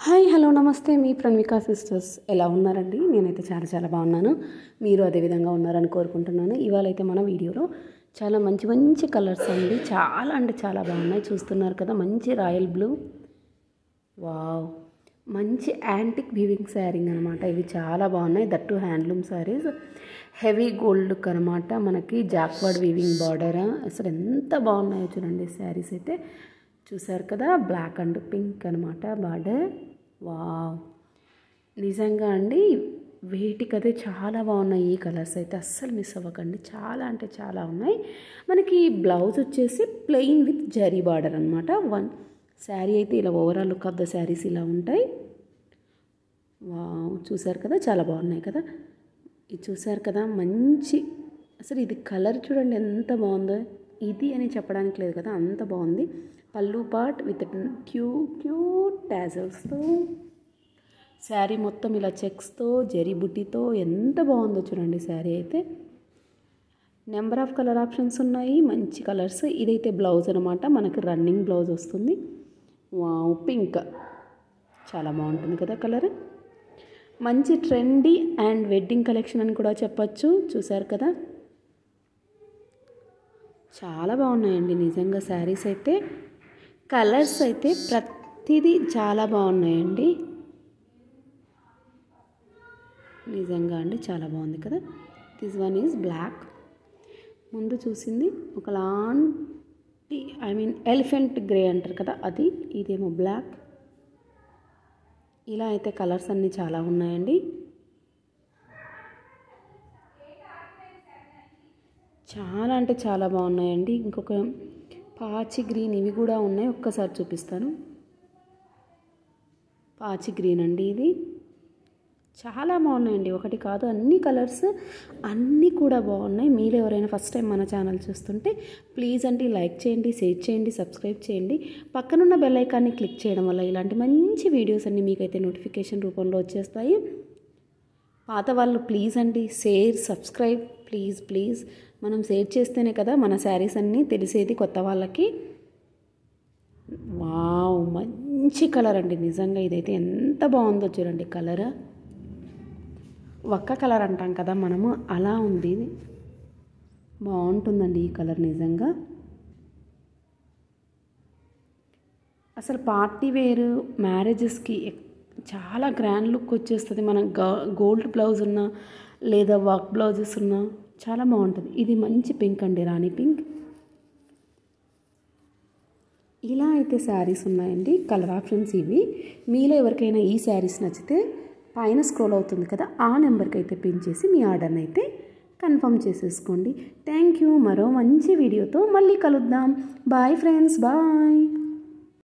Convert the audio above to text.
Hi hello నమస్తే. మీ Pranavika sisters ఎలా ఉన్నారండి? నేనైతే చాలా చాలా బాగున్నాను. మీరు అదే విధంగా ఉన్నారని కోరుకుంటున్నాను. ఇవాళ అయితే మన వీడియోలో చాలా మంచి మంచి కలర్స్ అండి. చాలా అంటే చాలా బాగున్నాయి. చూస్తున్నారు కదా మంచి రాయల్ బ్లూ. వావ్. మంచి యాంటిక్ వీవింగ్ శారీంగ్ అనమాట ఇవి చాలా బాగున్నాయి. That handloom saris. Heavy gold look అనమాట మనకి జాక్వర్డ్ వీవింగ్ బార్డర్. అసలు ఎంత బాగున్నాయో చూడండి శారీస్ అయితే. చూసారు కదా బ్లాక్ అండ్ పింక్ అనమాట బార్డర్. వావ్. నిజంగా అండి వేటికదే చాలా బాగున్నాయి ఈ కలర్స్ అయితే. అస్సలు మిస్ అవ్వకండి. చాలా అంటే చాలా ఉన్నాయి. మనకి బ్లౌజ్ వచ్చేసి ప్లెయిన్ విత్ జరీ బార్డర్ అనమాట వన్ శారీ అయితే ఇలా overall look of the saris ఇలా ఉంటాయి. వావ్. చూసారు కదా? చాలా బాగున్నాయి కదా? ఇది చూసారు కదా? మంచి అసలు ఇది కలర్ చూడండి ఎంత బాగుందో. ఇది అని చెప్పడానికి లేదు కదా? అంత బాగుంది. పళ్ళు పార్ట్ విత్ క్యూ క్యూట్ టాజల్స్తో. శారీ మొత్తం ఇలా చెక్స్తో జరీ బుట్టితో ఎంత బాగుందో చూడండి శారీ అయితే. నెంబర్ ఆఫ్ కలర్ ఆప్షన్స్ ఉన్నాయి మంచి కలర్స్. ఇదైతే బ్లౌజ్ అనమాట మనకి రన్నింగ్ బ్లౌజ్ వస్తుంది. Wow pink. చాలా బాగుంటుంది కదా కలర్. మంచి ట్రెండీ అండ్ వెడ్డింగ్ కలెక్షన్ అని కూడా చెప్పచ్చు చూసారు కదా. చాలా బాగున్నాయండి నిజంగా శారీస్ అయితే. కలర్స్ అయితే ప్రతిదీ చాలా బాగున్నాయండి. నిజంగా అండి చాలా బాగుంది కదా. దిస్ వన్ ఈజ్ బ్లాక్ ముందు చూసింది ఒకలాంటి ఐ మీన్ ఎలిఫెంట్ గ్రే అంటారు కదా అది ఇదేమో బ్లాక్ ఇలా అయితే కలర్స్ అన్నీ చాలా ఉన్నాయండి. చాలా అంటే చాలా బాగున్నాయండి. ఇంకొక పాచి గ్రీన్ ఇవి కూడా ఉన్నాయి. ఒక్కసారి చూపిస్తాను. పాచి గ్రీన్ అండి ఇది. చాలా బాగున్నాయండి. ఒకటి కాదు అన్ని కలర్స్ అన్నీ కూడా బాగున్నాయి. మీరు ఎవరైనా ఫస్ట్ టైం మన ఛానల్ చూస్తుంటే ప్లీజ్ అండి లైక్ చేయండి షేర్ చేయండి సబ్స్క్రైబ్ చేయండి. పక్కనున్న బెల్ ఐకాన్ని క్లిక్ చేయడం వల్ల ఇలాంటి మంచి వీడియోస్ అన్నీ మీకైతే నోటిఫికేషన్ రూపంలో వచ్చేస్తాయి. పాత వాళ్ళు ప్లీజ్ అండి షేర్ సబ్స్క్రైబ్ ప్లీజ్ ప్లీజ్ మనం షేర్ చేస్తేనే కదా మన శారీస్ అన్నీ తెలిసేది కొత్త వాళ్ళకి. వావ్ మంచి కలర్ అండి. నిజంగా ఇదైతే ఎంత బాగుందో చూడండి కలర్ ఒక్క కలర్ అంటాం కదా మనము అలా ఉంది. బాగుంటుందండి ఈ కలర్ నిజంగా. అసలు పార్టీ వేరు మ్యారేజెస్కి చాలా గ్రాండ్ లుక్ వచ్చేస్తుంది. మనం గోల్డ్ బ్లౌజ్ ఉన్నా లేదా వర్క్ బ్లౌజెస్ ఉన్నా చాలా బాగుంటుంది. ఇది మంచి పింక్ అండి రాణి పింక్ ఇలా అయితే శారీస్ ఉన్నాయండి. కలర్ ఆప్షన్స్ ఇవి. మీలో ఎవరికైనా ఈ శారీస్ నచ్చితే పైన స్క్రోల్ అవుతుంది కదా ఆ నెంబర్కి అయితే పిన్ చేసి మీ ఆర్డర్ని అయితే కన్ఫర్మ్ చేసేసుకోండి. థ్యాంక్ యూ మరో మంచి వీడియోతో మళ్ళీ కలుద్దాం. Bye friends bye